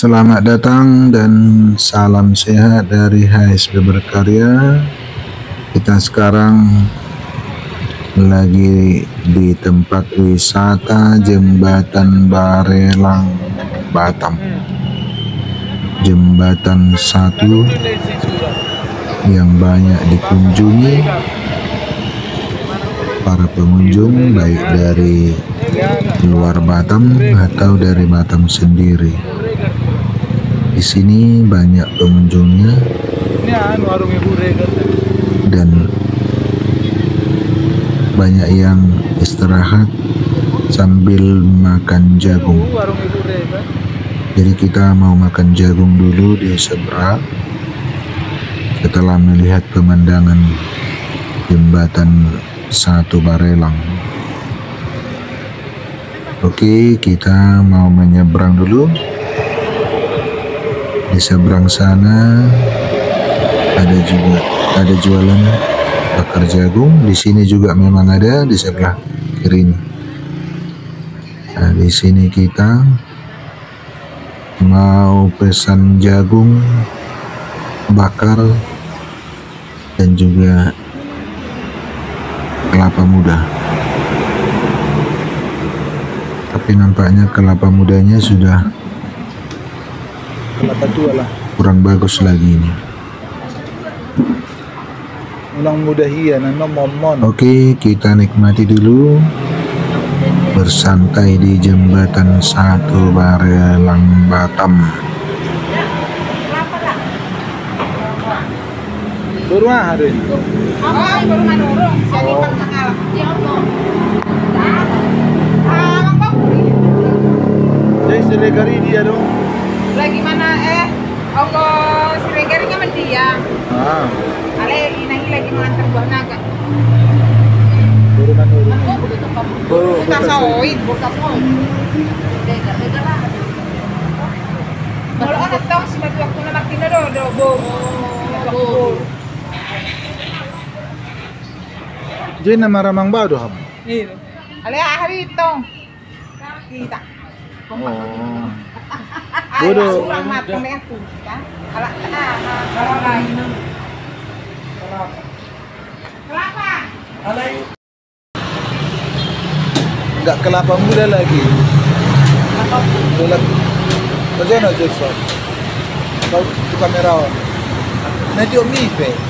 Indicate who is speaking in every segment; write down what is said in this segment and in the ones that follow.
Speaker 1: Selamat datang dan salam sehat dari HSB Berkarya. Kita sekarang lagi di tempat wisata Jembatan Barelang Batam. Jembatan satu yang banyak dikunjungi para pengunjung baik dari luar Batam atau dari Batam sendiri. Di sini banyak pengunjungnya
Speaker 2: anu Regan.
Speaker 1: dan banyak yang istirahat sambil makan jagung.
Speaker 2: Regan.
Speaker 1: Jadi kita mau makan jagung dulu di seberang setelah melihat pemandangan jembatan satu Barelang. Oke, kita mau menyeberang dulu. Di seberang sana ada juga ada jualan bakar jagung. Di sini juga memang ada di sebelah kiri ini. Nah, di sini kita mau pesan jagung bakar dan juga kelapa muda tapi nampaknya kelapa mudanya sudah
Speaker 2: Kelapa tua lah.
Speaker 1: kurang bagus lagi ini
Speaker 2: Ulang muda hia nano momon.
Speaker 1: oke kita nikmati dulu bersantai di jembatan satu Barelang Batam
Speaker 2: Baru ah hari.
Speaker 3: Di ako. Ah?
Speaker 2: Jadi selegari dia dong.
Speaker 3: Lagi mana? Ako, si Regari nga man dia.
Speaker 2: Ah,
Speaker 3: Ale, inangi lagi mengantar buah naga.
Speaker 2: baru manurung.
Speaker 3: Ako, begitu.
Speaker 2: Baru
Speaker 3: Bukas oid, bukas oid. Regar, regar lah. Kalau anak tahu si mati waktu na makina do, do, bo. Bo.
Speaker 2: Jadi nama ramang bado ham.
Speaker 3: Ale, hari itu. Kita.
Speaker 2: Oh.
Speaker 3: Kan? Ah, lain. Kelapa.
Speaker 2: Enggak kelapa muda lagi. Bulat. Bagaimana Jackson? Kau tu kamerawan. Nanti om ni pe.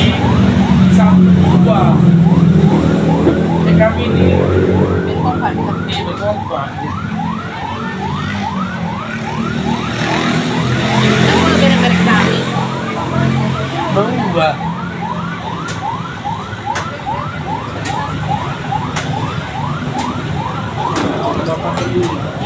Speaker 4: Ini tadi satu dua. Eh kami ini di. Berubah. Bapak dulu.